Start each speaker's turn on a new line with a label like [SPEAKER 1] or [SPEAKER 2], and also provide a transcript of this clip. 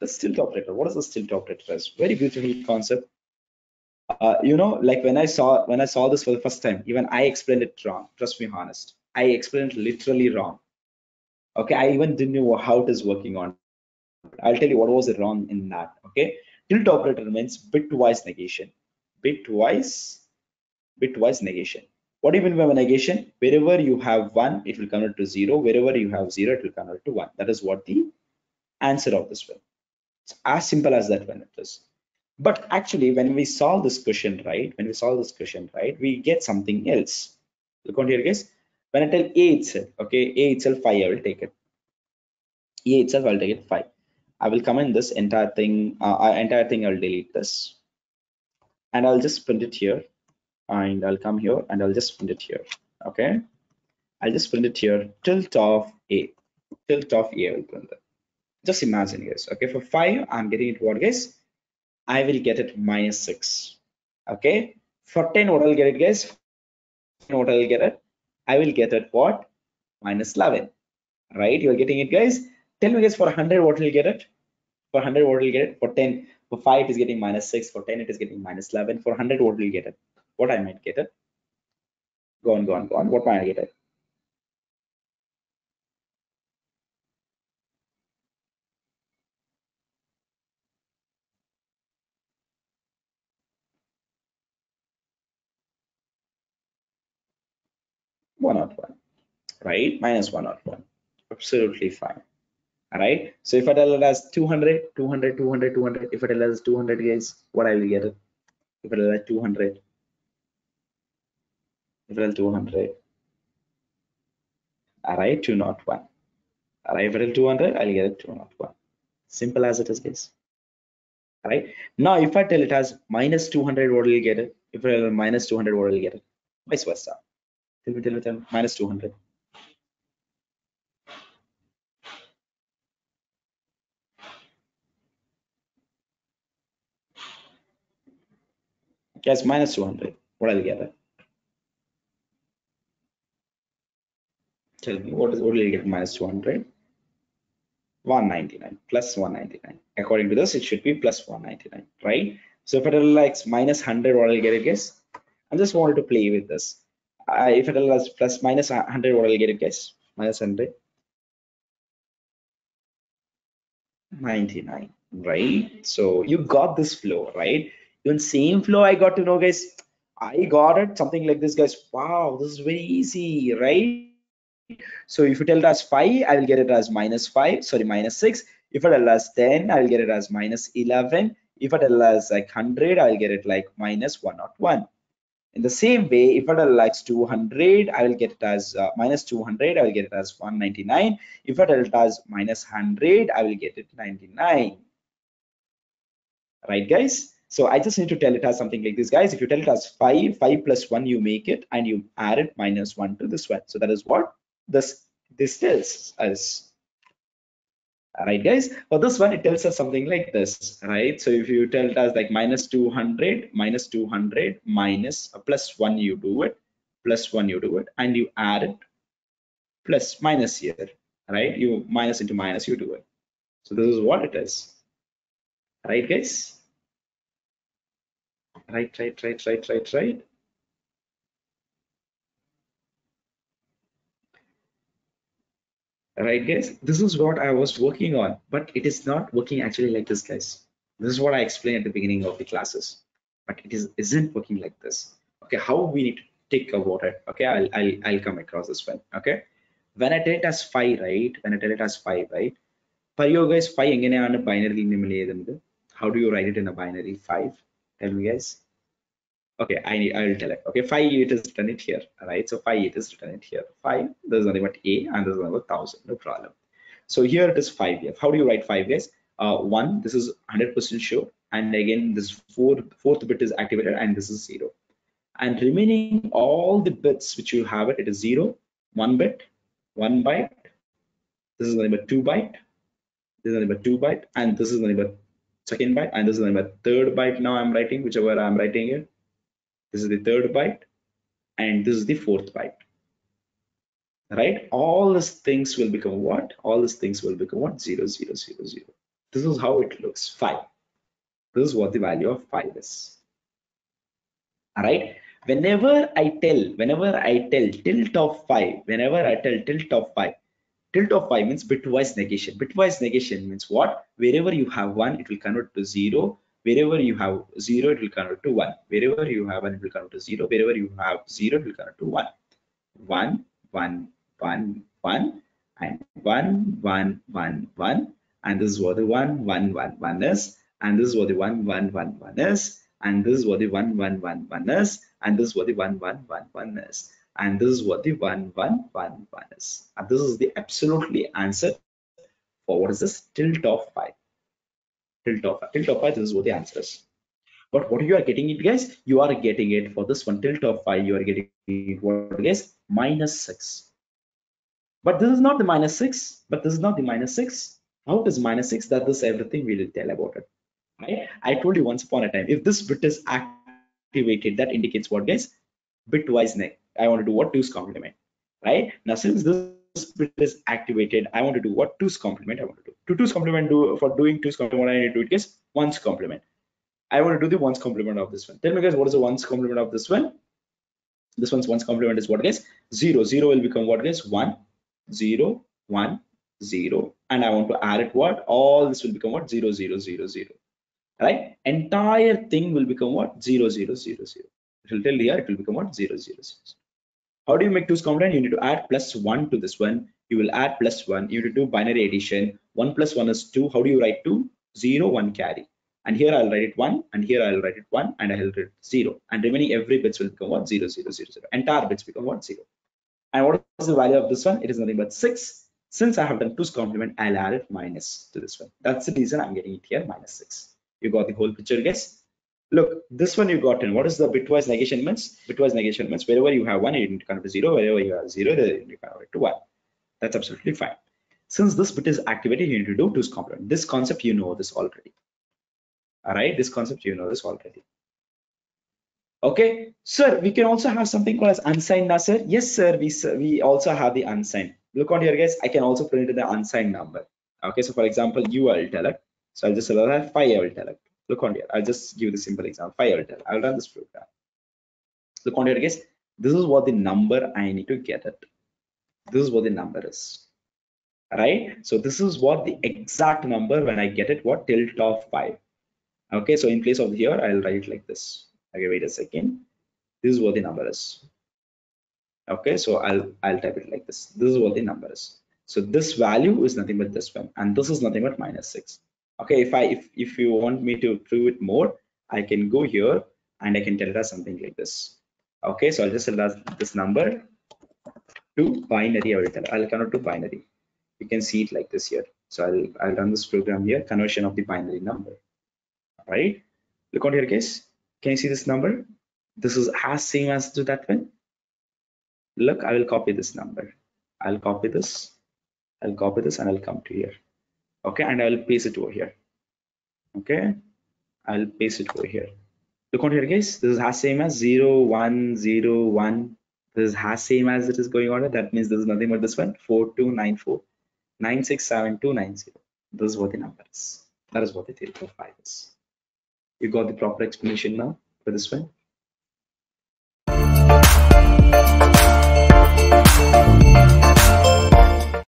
[SPEAKER 1] the stilt operator. What is the stilt operator? Is very beautiful concept. Uh, you know, like when I saw when I saw this for the first time, even I explained it wrong. Trust me, honest. I explained it literally wrong. Okay, I even didn't know how it is working on. I'll tell you what was it wrong in that. Okay, tilt operator means bitwise negation. Bitwise, bitwise negation. What do you mean by negation? Wherever you have one, it will convert to zero. Wherever you have zero, it will convert to one. That is what the answer of this one. It's as simple as that when it is. But actually, when we solve this question, right, when we solve this question, right, we get something else. Look on here, guys. When I tell A itself, okay, A itself 5, I will take it. A itself, I'll take it 5. I will comment this entire thing, uh, uh, entire thing, I'll delete this. And I'll just print it here. And I'll come here and I'll just print it here. Okay. I'll just print it here, tilt of A. Tilt of A, will print it just imagine guys. Okay for 5 i'm getting it what guys? I will get it minus 6 okay? For 10 what i'll get it guys? What i'll get it? I will get it what? Minus 11 right? You're getting it guys? Tell me guys for 100 what will get it? For 100 what will get it? For 10 for 5 it is getting minus 6 for 10 it is getting minus 11 for 100 what will get it? What i might get it? Go on go on go on. What might i get it one not one, right? Minus one not one, absolutely fine. All right. So if I tell it as 200, 200, 200, 200, if I tell it as 200 guys, what I will get it? If I tell it 200, if I tell 200, all right, 201. All right, if I tell 200, I'll get it 201. Simple as it is, guys. All right. Now, if I tell it as minus 200, what will you get it? If I tell minus 200, what will you get it? Vice versa. Till we with them minus 200. Yes, minus 200. What I'll get? Tell me what is what will you get minus 200? 199 plus 199. According to this, it should be plus 199, right? So if it likes minus 100, what I'll get it, guys? I just wanted to play with this uh, if it allows plus minus 100 what i'll get it guys? Minus 100 99 right? So you got this flow right? Even same flow i got to know guys. I got it something like this guys. Wow this is very easy right? So if you tell it as 5 i will get it as minus 5 sorry minus 6 if I tell as 10 i will get it as minus 11 if I tell as like 100 i'll get it like minus 101 in the same way, if I likes 200, I will get it as uh, minus 200, I will get it as 199. If it as minus 100, I will get it 99. Right, guys? So I just need to tell it as something like this, guys. If you tell it as 5, 5 plus 1, you make it, and you add it minus 1 to this one. So that is what this, this tells us right guys. For this one it tells us something like this right so if you tell as like minus 200 minus 200 minus a plus 1 you do it plus 1 you do it and you add it plus minus here right you minus into minus you do it. So this is what it is. Right guys? Right right right right right right right guys this is what i was working on but it is not working actually like this guys this is what i explained at the beginning of the classes but it is isn't working like this okay how we need to take about it okay i'll i'll, I'll come across this one okay when i tell it as 5 right when i tell it as 5 right for you guys 5 എങ്ങനെയാണ് binary നമ്മൾ എഴുതുന്നത് how do you write it in a binary 5 tell me guys okay i i will tell it. Okay five it is written it here right? So five it is written it here. Five there's nothing but a and there's another thousand. No problem. So here it is five here how do you write five guys uh one this is 100 percent sure. And again this fourth bit is activated and this is zero. And remaining all the bits which you have it it is zero one bit one byte. This is but two byte. This is but two byte. And this is but second byte. And this is but third byte now i'm writing whichever i'm writing it this is the third byte and this is the fourth byte. Right? All these things will become what? All these things will become what? Zero zero zero zero. This is how it looks. 5 this is what the value of 5 is. All right whenever i tell whenever i tell tilt of 5 whenever i tell tilt of 5 tilt of 5 means bitwise negation. Bitwise negation means what? Wherever you have 1 it will convert to 0 wherever you have 0 it will convert to 1 wherever you have 1 it will convert to 0 wherever you have 0 it will convert to 1 1 1 1 1 and 1 1 1 1 and this is what the 1 1 1 1 is and this is what the 1 1 1 1 is and this is what the 1 1 1 1 is and this is what the 1 1 1 1 is and this is what the 1 1 1 1 is and this is the absolutely answer for what is this tilt of 5 tilt of 5 tilt of 5 this is what the answer is. But what you are getting it guys you are getting it for this one. Tilt of 5 you are getting it guys? 6 but this is not the minus 6 but this is not the minus 6 how is minus 6 that this everything we will tell about it. Right? I told you once upon a time if this bit is activated that indicates what guys? Bitwise neck. I want to do what? 2's complement, right? Now, since this bit is activated, I want to do what two's complement I want to do. To 2's complement do for doing two's complement, what I need to do is 1's complement. I want to do the 1's complement of this one. Tell me guys, what is the 1's complement of this one? This one's 1's complement is what it is? 0. 0 will become what it is? 1, 0, 1, 0. And I want to add it what? All this will become what? 0, 0, 0, 0. Right? Entire thing will become what? 0, 0, 0, 0. It will tell here it will become what? 0, 0, 0. How do you make 2's complement? You need to add plus 1 to this one. You will add plus 1. You need to do binary addition. 1 plus 1 is 2. How do you write 2? 0, 1 carry. And here I'll write it 1, and here I'll write it 1, and I'll write 0. And remaining every bits will become what? 0, 0, 0, 0. Entire bits become what? 0. And what is the value of this one? It is nothing but 6. Since I have done two's complement, I'll add it minus to this one. That's the reason I'm getting it here minus 6. You got the whole picture, guys? Look, this one you got in. What is the bitwise negation means? Bitwise negation means wherever you have one, you need to convert to zero. Wherever you have zero, you need to convert to one. That's absolutely fine. Since this bit is activated, you need to do 2's complement. This concept you know this already. All right, this concept you know this already. Okay, sir, we can also have something called as unsigned now, sir. Yes, sir, we we also have the unsigned. Look on here, guys. I can also print the unsigned number. Okay, so for example, you will tell it. So I'll just that five I will tell it. Look on here. I'll just give the simple example. Five Airtel. I'll run this program. Look on here, guys. This is what the number I need to get it. This is what the number is. Right? So this is what the exact number when I get it, what tilt of five. Okay, so in place of here, I'll write it like this. Okay, wait a second. This is what the number is. Okay, so I'll I'll type it like this. This is what the number is. So this value is nothing but this one, and this is nothing but minus six okay if i if, if you want me to prove it more i can go here and i can tell as something like this. Okay so i'll just tell us this number. To binary i will tell i'll convert to binary. You can see it like this here. So i'll i'll run this program here conversion of the binary number. All right? Look on here case can you see this number? This is as same as to that one. Look i will copy this number. I'll copy this. I'll copy this and i'll come to here okay and i'll paste it over here. Okay i'll paste it over here. Look on here guys. This is as same as 0 1 0 1 this is same as it is going on. That means this is nothing but this one. 4294 967290 this is what the number is. That is what the theory of 5 is. You got the proper explanation now for this one?
[SPEAKER 2] Thank you.